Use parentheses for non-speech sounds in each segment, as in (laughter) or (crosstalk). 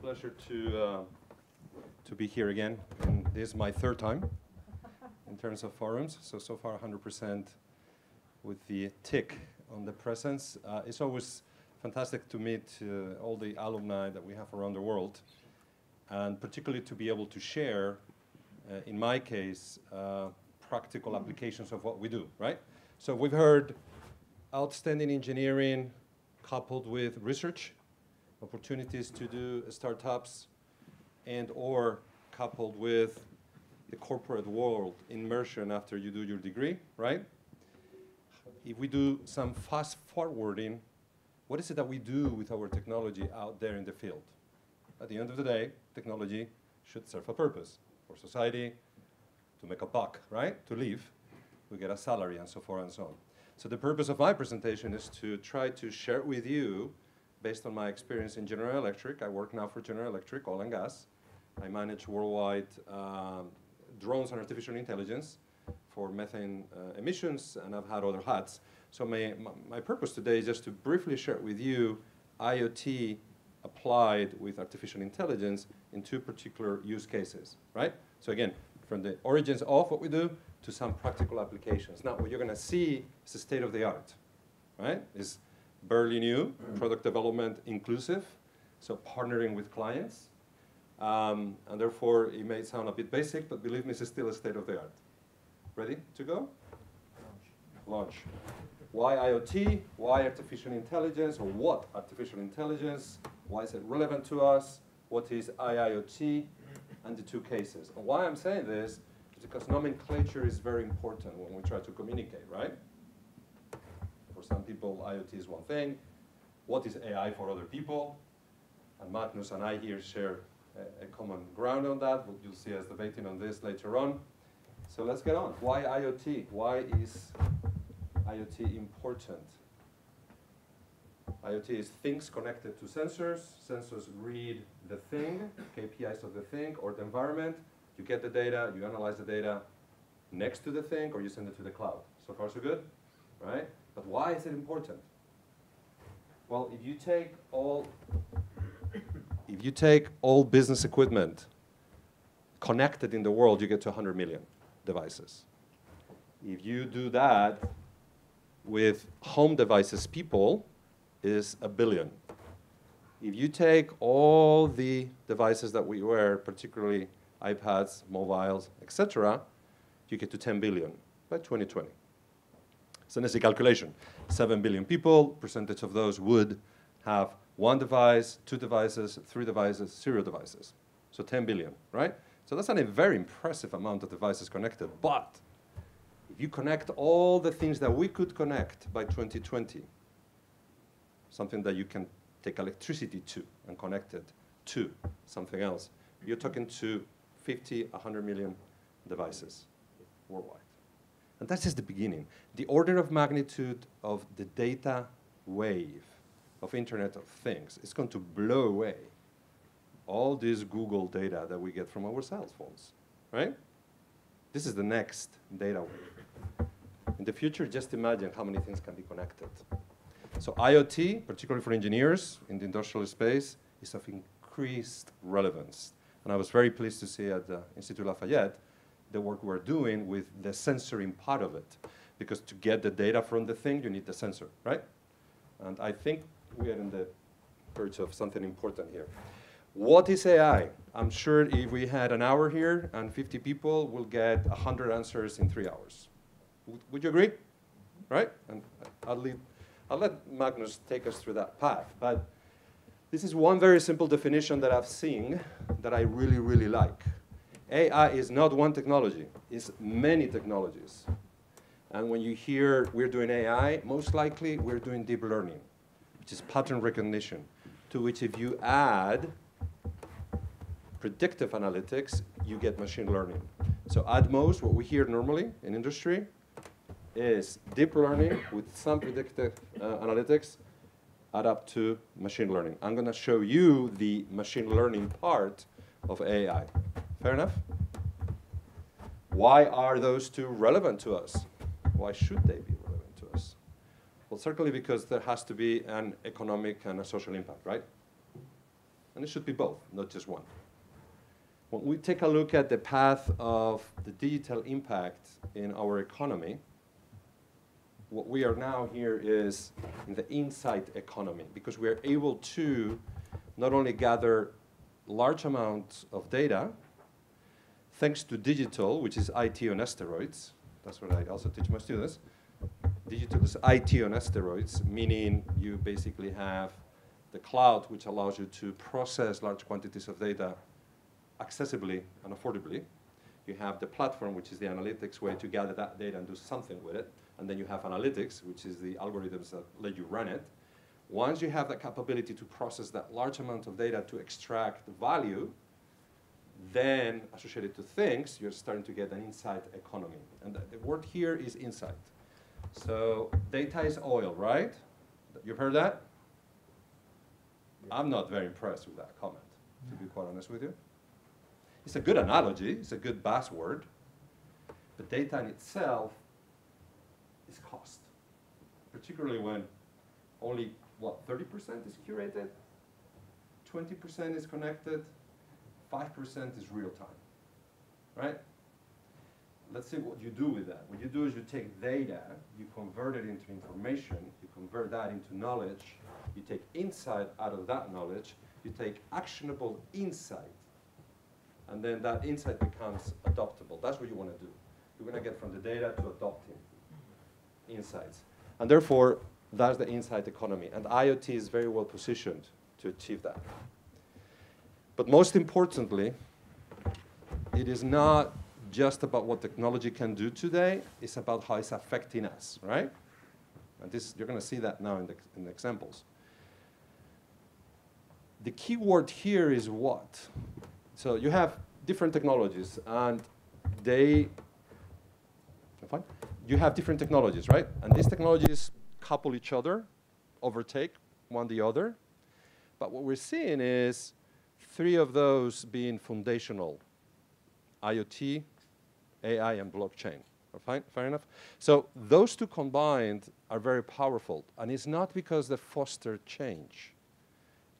pleasure to, uh, to be here again. And this is my third time in terms of forums. So, so far 100% with the tick on the presence. Uh, it's always fantastic to meet uh, all the alumni that we have around the world. And particularly to be able to share, uh, in my case, uh, practical applications of what we do, right? So we've heard outstanding engineering coupled with research opportunities to do startups and or coupled with the corporate world immersion after you do your degree, right? If we do some fast forwarding, what is it that we do with our technology out there in the field? At the end of the day, technology should serve a purpose for society, to make a buck, right? To live, we get a salary and so forth and so on. So the purpose of my presentation is to try to share with you based on my experience in General Electric. I work now for General Electric, oil and gas. I manage worldwide um, drones and artificial intelligence for methane uh, emissions, and I've had other hats. So my, my purpose today is just to briefly share with you IoT applied with artificial intelligence in two particular use cases, right? So again, from the origins of what we do to some practical applications. Now, what you're going to see is the state of the art, right? Is barely new, product development inclusive, so partnering with clients. Um, and therefore, it may sound a bit basic, but believe me, it's still a state of the art. Ready to go? Launch. Why IoT? Why artificial intelligence? Or what artificial intelligence? Why is it relevant to us? What is IIoT? And the two cases. And why I'm saying this is because nomenclature is very important when we try to communicate, right? Some people, IoT is one thing. What is AI for other people? And Magnus and I here share a, a common ground on that. You'll see us debating on this later on. So let's get on. Why IoT? Why is IoT important? IoT is things connected to sensors. Sensors read the thing, KPIs of the thing or the environment. You get the data, you analyze the data next to the thing, or you send it to the cloud. So far, so good, right? But why is it important? Well, if you take all if you take all business equipment connected in the world, you get to 100 million devices. If you do that with home devices, people is a billion. If you take all the devices that we wear, particularly iPads, mobiles, etc., you get to 10 billion by 2020. It's an easy calculation. 7 billion people, percentage of those would have one device, two devices, three devices, zero devices. So 10 billion, right? So that's a very impressive amount of devices connected. But if you connect all the things that we could connect by 2020, something that you can take electricity to and connect it to something else, you're talking to 50, 100 million devices worldwide. That's just the beginning. The order of magnitude of the data wave of Internet of Things is going to blow away all this Google data that we get from our cell phones, right? This is the next data wave. In the future, just imagine how many things can be connected. So IoT, particularly for engineers in the industrial space, is of increased relevance. And I was very pleased to see at the Institute Lafayette the work we're doing with the sensoring part of it. Because to get the data from the thing, you need the sensor, right? And I think we are in the verge of something important here. What is AI? I'm sure if we had an hour here and 50 people, we'll get 100 answers in three hours. Would, would you agree? Right? And I'll, leave, I'll let Magnus take us through that path. But this is one very simple definition that I've seen that I really, really like. AI is not one technology, it's many technologies. And when you hear we're doing AI, most likely we're doing deep learning, which is pattern recognition, to which if you add predictive analytics, you get machine learning. So at most, what we hear normally in industry is deep learning with some predictive uh, analytics add up to machine learning. I'm going to show you the machine learning part of AI. Fair enough? Why are those two relevant to us? Why should they be relevant to us? Well, certainly because there has to be an economic and a social impact, right? And it should be both, not just one. When we take a look at the path of the digital impact in our economy, what we are now here is in the insight economy because we are able to not only gather large amounts of data, thanks to digital, which is IT on steroids. That's what I also teach my students. Digital is IT on steroids, meaning you basically have the cloud, which allows you to process large quantities of data accessibly and affordably. You have the platform, which is the analytics way to gather that data and do something with it. And then you have analytics, which is the algorithms that let you run it. Once you have that capability to process that large amount of data to extract value, then associated to things, you're starting to get an insight economy. And the, the word here is insight. So data is oil, right? You've heard that? I'm not very impressed with that comment, to be quite honest with you. It's a good analogy, it's a good buzzword, but data in itself is cost, particularly when only, what, 30% is curated, 20% is connected, 5% is real time, right? Let's see what you do with that. What you do is you take data, you convert it into information, you convert that into knowledge, you take insight out of that knowledge, you take actionable insight, and then that insight becomes adoptable. That's what you want to do. You want to get from the data to adopting insights. And therefore, that's the insight economy. And IoT is very well positioned to achieve that. But most importantly, it is not just about what technology can do today, it's about how it's affecting us, right? And this, you're going to see that now in the, in the examples. The key word here is what? So you have different technologies, and they. You have different technologies, right? And these technologies couple each other, overtake one the other. But what we're seeing is three of those being foundational, IoT, AI, and blockchain. Fine, fair enough? So those two combined are very powerful, and it's not because they foster change.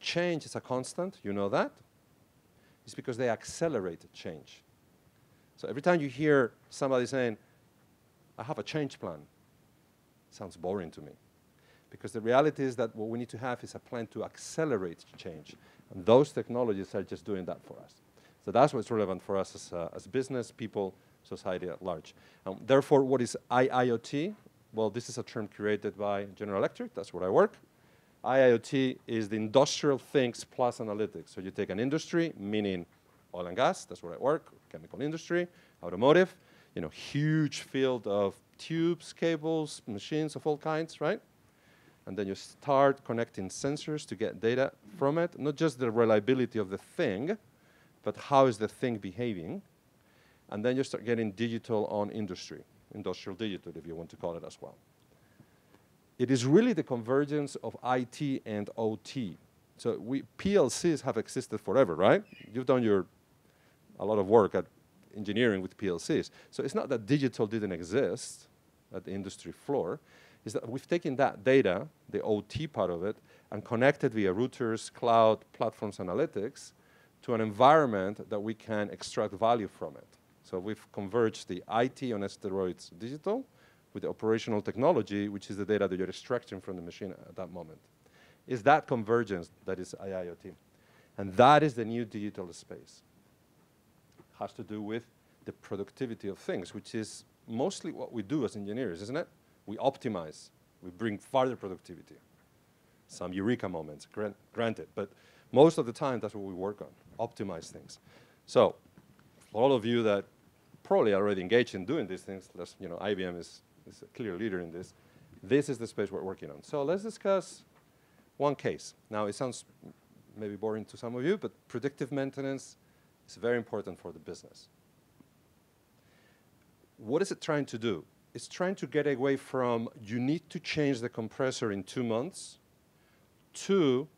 Change is a constant, you know that. It's because they accelerate change. So every time you hear somebody saying, I have a change plan, sounds boring to me. Because the reality is that what we need to have is a plan to accelerate change. And those technologies are just doing that for us. So that's what's relevant for us as, uh, as business, people, society at large. Um, therefore, what is IIoT? Well, this is a term created by General Electric. That's where I work. IIoT is the industrial things plus analytics. So you take an industry, meaning oil and gas, that's where I work, chemical industry, automotive, you know, huge field of tubes, cables, machines of all kinds, right? And then you start connecting sensors to get data from it, not just the reliability of the thing, but how is the thing behaving. And then you start getting digital on industry, industrial digital, if you want to call it as well. It is really the convergence of IT and OT. So we, PLCs have existed forever, right? You've done your, a lot of work at engineering with PLCs. So it's not that digital didn't exist at the industry floor, is that we've taken that data, the OT part of it, and connected via routers, cloud, platforms, analytics, to an environment that we can extract value from it. So we've converged the IT on steroids digital with the operational technology, which is the data that you're extracting from the machine at that moment. Is that convergence that is IIoT. And that is the new digital space. Has to do with the productivity of things, which is mostly what we do as engineers, isn't it? We optimize, we bring further productivity. Some eureka moments, grant, granted, but most of the time that's what we work on, optimize things. So, for all of you that probably are already engaged in doing these things, you know, IBM is is a clear leader in this. This is the space we're working on. So let's discuss one case. Now, it sounds maybe boring to some of you, but predictive maintenance is very important for the business. What is it trying to do? It's trying to get away from you need to change the compressor in two months to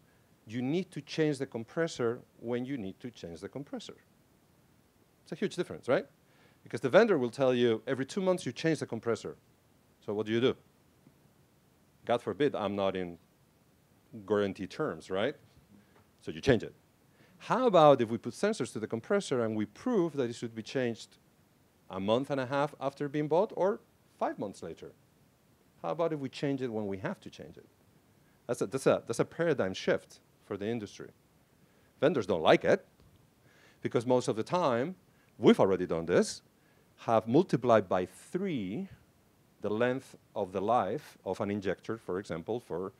you need to change the compressor when you need to change the compressor. It's a huge difference, right? Because the vendor will tell you every two months you change the compressor. So what do you do? God forbid I'm not in guarantee terms, right? So you change it. How about if we put sensors to the compressor and we prove that it should be changed a month and a half after being bought or five months later? How about if we change it when we have to change it? That's a, that's a, that's a paradigm shift for the industry. Vendors don't like it because most of the time, we've already done this, have multiplied by three the length of the life of an injector, for example, for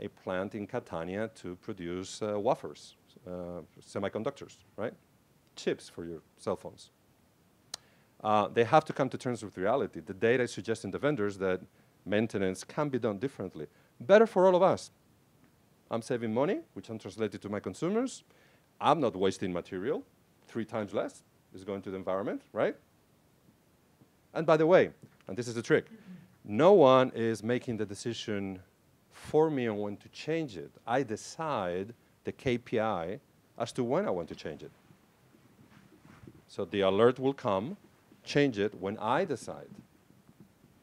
a plant in Catania to produce uh, wafers, uh, semiconductors, right? Chips for your cell phones. Uh, they have to come to terms with reality. The data is suggesting to vendors that maintenance can be done differently. Better for all of us. I'm saving money, which I'm translating to my consumers. I'm not wasting material. Three times less is going to the environment, right? And by the way, and this is the trick, no one is making the decision for me on when to change it. I decide the KPI as to when I want to change it. So the alert will come, change it when I decide.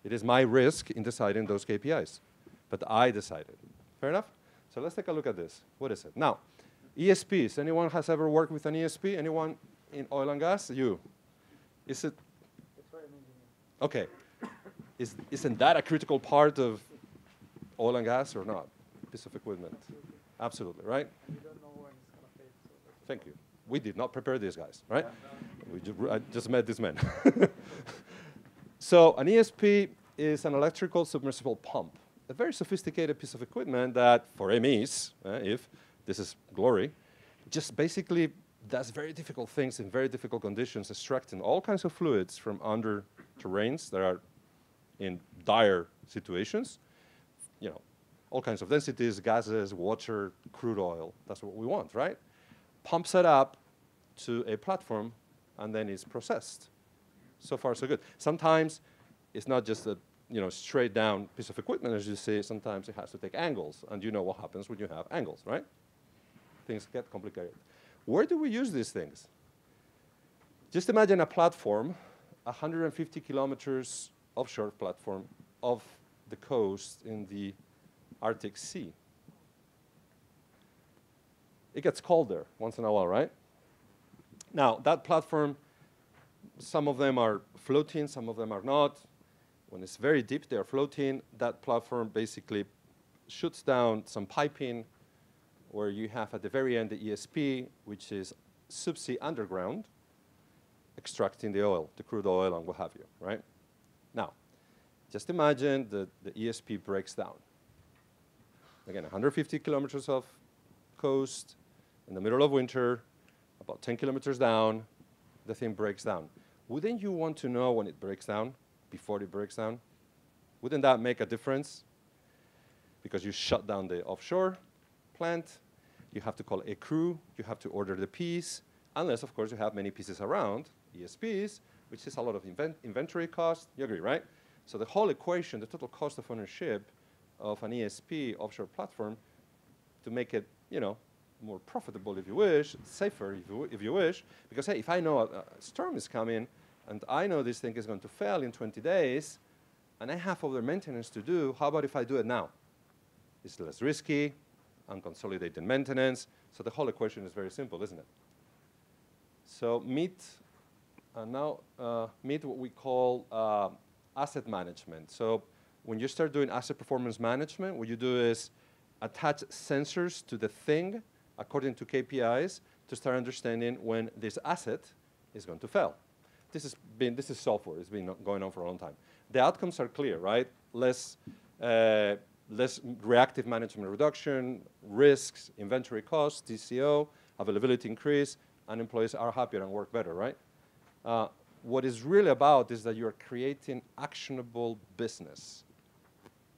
It is my risk in deciding those KPIs, but I decided. Fair enough? So let's take a look at this. What is it? Now, ESPs. Anyone has ever worked with an ESP? Anyone in oil and gas? You. Is it? Okay. Is, isn't that a critical part of oil and gas or not? Piece of equipment. Absolutely, right? Thank you. We did not prepare these guys, right? We ju I just met this man. (laughs) so an ESP is an electrical submersible pump, a very sophisticated piece of equipment that, for MEs, uh, if this is glory, just basically does very difficult things in very difficult conditions, extracting all kinds of fluids from under terrains that are in dire situations. You know, all kinds of densities, gases, water, crude oil. That's what we want, right? Pumps it up to a platform, and then it's processed. So far, so good. Sometimes it's not just a you know, straight down piece of equipment, as you see. Sometimes it has to take angles, and you know what happens when you have angles, right? Things get complicated. Where do we use these things? Just imagine a platform, 150 kilometers offshore platform of the coast in the Arctic Sea. It gets cold there once in a while, right? Now, that platform, some of them are floating, some of them are not. When it's very deep, they're floating. That platform basically shoots down some piping where you have at the very end the ESP, which is subsea underground, extracting the oil, the crude oil and what have you, right? Now, just imagine that the ESP breaks down. Again, 150 kilometers of coast, in the middle of winter, about 10 kilometers down, the thing breaks down. Wouldn't you want to know when it breaks down, before it breaks down? Wouldn't that make a difference? Because you shut down the offshore plant, you have to call a crew, you have to order the piece, unless, of course, you have many pieces around, ESPs, which is a lot of inventory cost. You agree, right? So the whole equation, the total cost of ownership of an ESP offshore platform, to make it, you know, more profitable if you wish, safer if you, if you wish, because hey, if I know a, a storm is coming and I know this thing is going to fail in 20 days, and I have other maintenance to do, how about if I do it now? It's less risky, unconsolidated maintenance, so the whole equation is very simple, isn't it? So meet, uh, now uh, meet what we call uh, asset management. So when you start doing asset performance management, what you do is attach sensors to the thing according to KPIs to start understanding when this asset is going to fail. This, has been, this is software. It's been going on for a long time. The outcomes are clear, right? Less, uh, less reactive management reduction, risks, inventory costs, TCO, availability increase, and employees are happier and work better, right? Uh, what is really about is that you're creating actionable business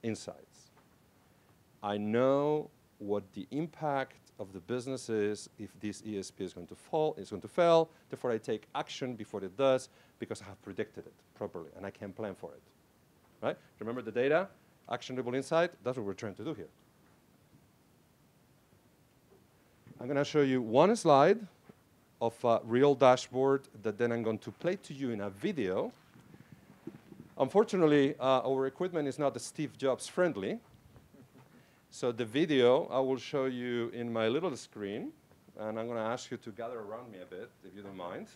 insights. I know what the impact of the business is if this ESP is going to fall, it's going to fail, therefore I take action before it does because I have predicted it properly and I can plan for it. Right? Remember the data, actionable insight, that's what we're trying to do here. I'm going to show you one slide of a real dashboard that then I'm going to play to you in a video. Unfortunately, uh, our equipment is not Steve Jobs friendly. So the video I will show you in my little screen. and I'm going to ask you to gather around me a bit, if you don't mind,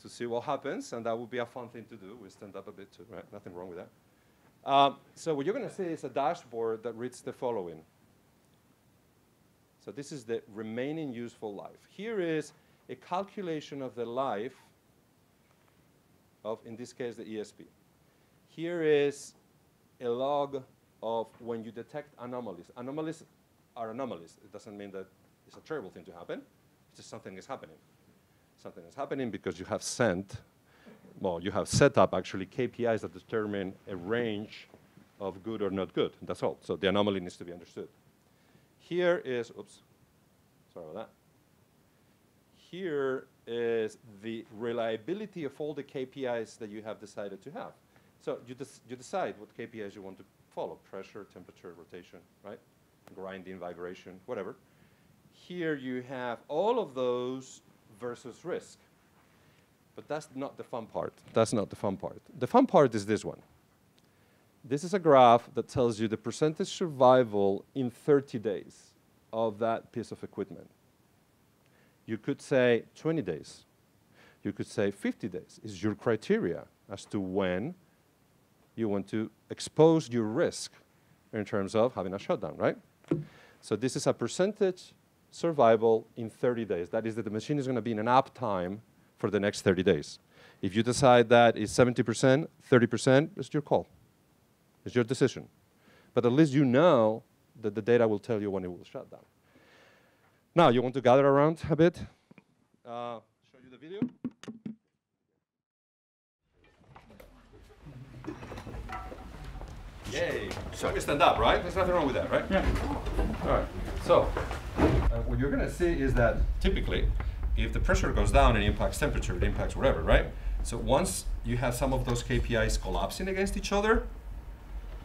to see what happens, and that would be a fun thing to do. We stand up a bit too, right? Nothing wrong with that. Um, so what you're going to see is a dashboard that reads the following. So this is the remaining useful life. Here is a calculation of the life of, in this case, the ESP. Here is a log of when you detect anomalies. Anomalies are anomalies. It doesn't mean that it's a terrible thing to happen. It's just something is happening. Something is happening because you have sent, well, you have set up actually KPIs that determine a range of good or not good. That's all. So the anomaly needs to be understood. Here is, oops, sorry about that. Here is the reliability of all the KPIs that you have decided to have. So you, you decide what KPIs you want to follow, pressure, temperature, rotation, right? Grinding, vibration, whatever. Here you have all of those versus risk. But that's not the fun part. That's not the fun part. The fun part is this one. This is a graph that tells you the percentage survival in 30 days of that piece of equipment. You could say 20 days. You could say 50 days is your criteria as to when you want to expose your risk in terms of having a shutdown, right? So this is a percentage survival in 30 days. That is that the machine is going to be in an uptime for the next 30 days. If you decide that is 70%, 30%, it's your call. It's your decision. But at least you know that the data will tell you when it will shut down. Now, you want to gather around a bit? Uh, show you the video? Yay. So we stand up, right? There's nothing wrong with that, right? Yeah. All right. So uh, what you're going to see is that typically, if the pressure goes down, it impacts temperature, it impacts whatever, right? So once you have some of those KPIs collapsing against each other,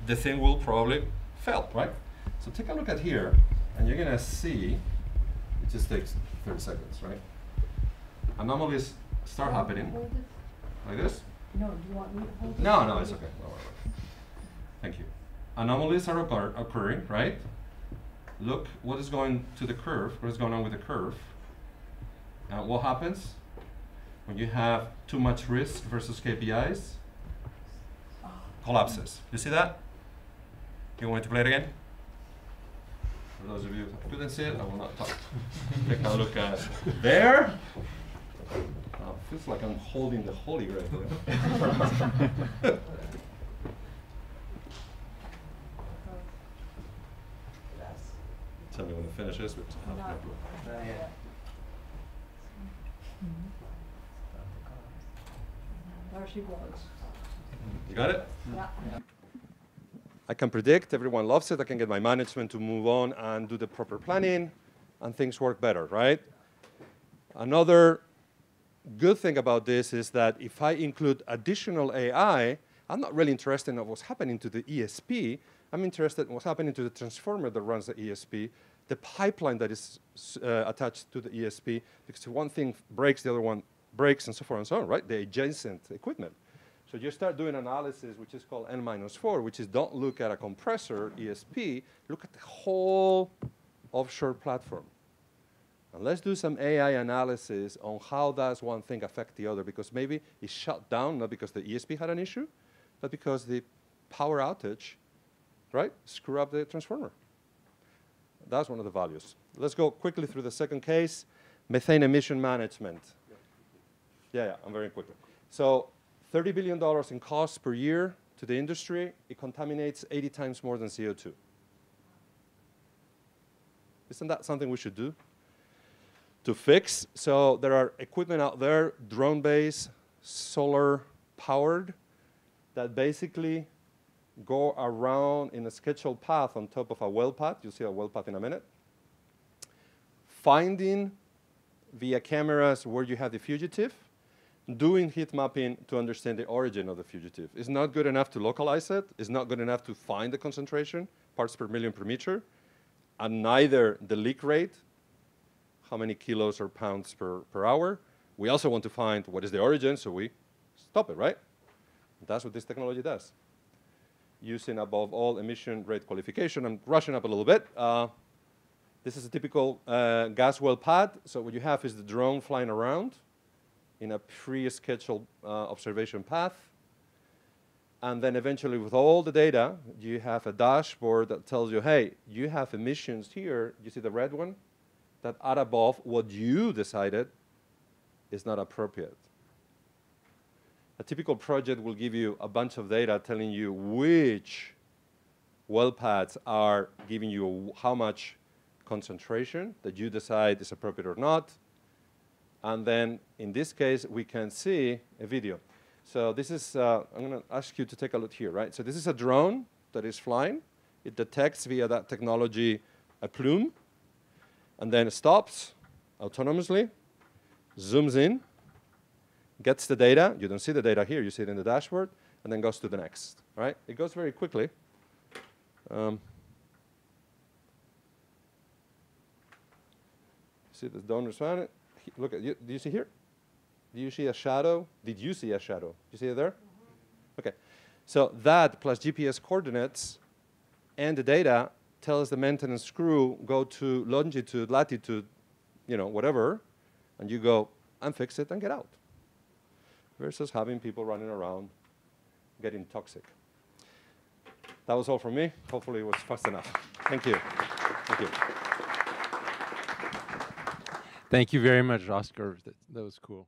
the thing will probably fail, right? So take a look at here, and you're going to see, it just takes 30 seconds, right? Anomalies start happening like this. No, do you want me to hold it? No, no, it's okay. No. Thank you. Anomalies are occur occurring, right? Look what is going to the curve, what is going on with the curve. And what happens when you have too much risk versus KPIs? Collapses. You see that? You want me to play it again? For those of you who couldn't see it, I will not talk. (laughs) Take a look at there. Oh, feels like I'm holding the Holy Grail. (laughs) here. Tell me when it finishes. But Not- uh, There she was. you got it? Yeah. I can predict, everyone loves it. I can get my management to move on and do the proper planning, and things work better, right? Another good thing about this is that if I include additional AI, I'm not really interested in what's happening to the ESP. I'm interested in what's happening to the transformer that runs the ESP, the pipeline that is uh, attached to the ESP, because if one thing breaks, the other one breaks, and so forth and so on, right? The adjacent equipment. So you start doing analysis, which is called N minus four, which is don't look at a compressor, ESP, look at the whole offshore platform. And let's do some AI analysis on how does one thing affect the other, because maybe it shut down not because the ESP had an issue, but because the power outage, right, screw up the transformer. That's one of the values. Let's go quickly through the second case, methane emission management. Yeah, yeah, I'm very quick. So $30 billion in costs per year to the industry. It contaminates 80 times more than CO2. Isn't that something we should do? To fix, so there are equipment out there, drone-based, solar-powered, that basically go around in a scheduled path on top of a well path. You'll see a well path in a minute. Finding via cameras where you have the fugitive, doing heat mapping to understand the origin of the fugitive. It's not good enough to localize it. It's not good enough to find the concentration, parts per million per meter, and neither the leak rate, how many kilos or pounds per, per hour. We also want to find what is the origin, so we stop it, right? That's what this technology does. Using above all emission rate qualification, I'm rushing up a little bit. Uh, This is a typical uh, gas well pad. So what you have is the drone flying around in a pre-scheduled uh, observation path. And then eventually with all the data, you have a dashboard that tells you, hey, you have emissions here. You see the red one? That are above what you decided is not appropriate. A typical project will give you a bunch of data telling you which well pads are giving you how much concentration that you decide is appropriate or not. And then in this case, we can see a video. So this is, uh, I'm going to ask you to take a look here, right? So this is a drone that is flying. It detects via that technology a plume, and then it stops autonomously, zooms in, gets the data. You don't see the data here, you see it in the dashboard, and then goes to the next, right? It goes very quickly. Um, see the donors it. Look at you. Do you see here? Do you see a shadow? Did you see a shadow? Do you see it there? Mm-hmm. Okay. So that plus GPS coordinates and the data tells the maintenance crew go to longitude, latitude, you know, whatever, and you go and fix it and get out. Versus having people running around getting toxic. That was all from me. Hopefully it was fast enough. Thank you. Thank you. Thank you very much, Oscar. That, that was cool.